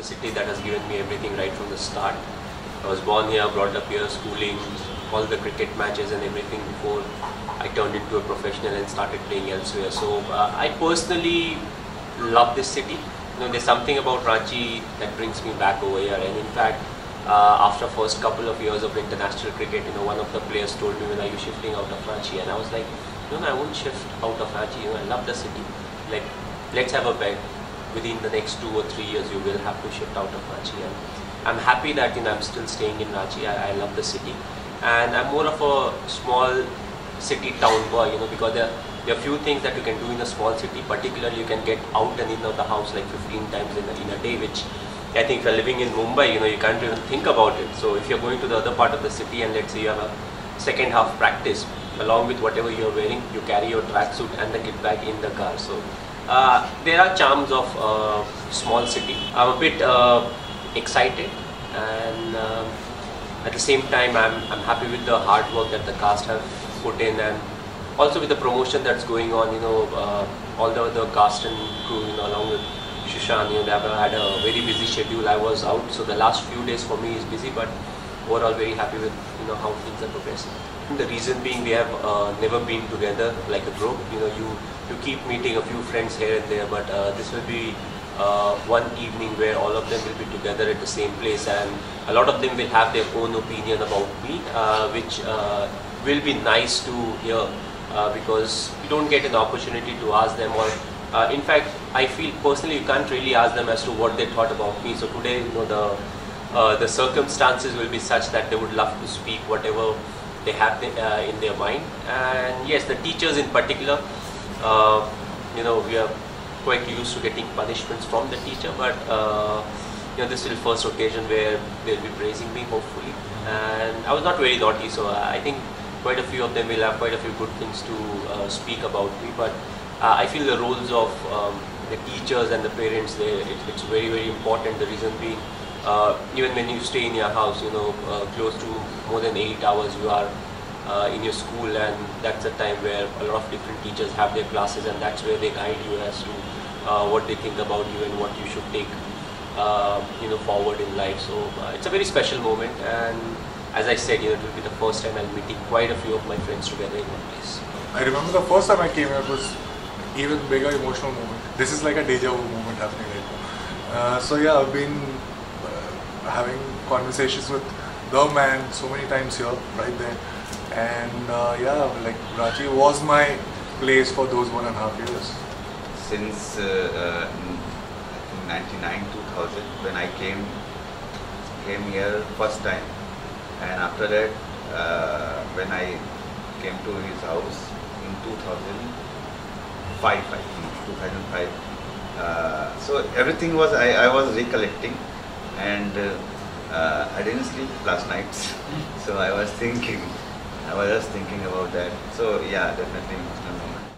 the city that has given me everything right from the start. I was born here, brought up here, schooling, all the cricket matches and everything before I turned into a professional and started playing elsewhere. So uh, I personally love this city. You know, there's something about Ranchi that brings me back over here. And in fact, uh, after first couple of years of international cricket, you know, one of the players told me, when are you shifting out of Ranchi? And I was like, no, no, I won't shift out of Ranchi. You know, I love the city. Like, let's have a bet. Within the next two or three years, you will have to shift out of Ranchi. And I'm happy that you know I'm still staying in Ranchi. I, I love the city, and I'm more of a small city town boy. You know, because there there are few things that you can do in a small city. Particularly, you can get out and in of the house like 15 times in a, in a day, which I think if you're living in Mumbai, you know, you can't even think about it. So if you're going to the other part of the city and let's say you have a second half practice, along with whatever you're wearing, you carry your tracksuit and the kit bag in the car. So uh, there are charms of uh, small city. I'm a bit uh, excited and um, at the same time I'm, I'm happy with the hard work that the cast have put in and also with the promotion that's going on, you know, uh, all the other cast and crew, you know, along with Sushant, you know, they have had a very busy schedule. I was out, so the last few days for me is busy, but overall very happy with, you know, how things are progressing. The reason being we have uh, never been together like a group. You know, you, you keep meeting a few friends here and there, but uh, this will be uh, one evening where all of them will be together at the same place and a lot of them will have their own opinion about me, uh, which uh, will be nice to hear uh, because you don't get an opportunity to ask them or in fact, I feel personally you can't really ask them as to what they thought about me. So today, you know, the uh, the circumstances will be such that they would love to speak whatever they have uh, in their mind. And yes, the teachers in particular, uh, you know, we are quite used to getting punishments from the teacher, but uh, you know, this is the first occasion where they'll be praising me, hopefully. And I was not very naughty, so I think quite a few of them will have quite a few good things to uh, speak about me. But I feel the roles of um, the teachers and the parents there, it, it's very, very important. The reason being, even when you stay in your house, you know, uh, close to more than eight hours, you are uh, in your school, and that's a time where a lot of different teachers have their classes, and that's where they guide you as to uh, what they think about you and what you should take, uh, you know, forward in life. So it's a very special moment, and as I said, you know, it will be the first time I'm meeting quite a few of my friends together in one place. I remember the first time I came here was even bigger emotional moment. This is like a deja vu moment happening right now. Uh, so yeah, I've been uh, having conversations with the man so many times here, right there. And uh, yeah, like Ranchi was my place for those one and a half years. Since uh, uh, 99 2000 when I came came here first time and after that uh, when I came to his house in 2005 I think 2005 uh, so everything was I, I was recollecting and uh, I didn't sleep last night. So I was thinking I was just thinking about that. So yeah definitely emotional moment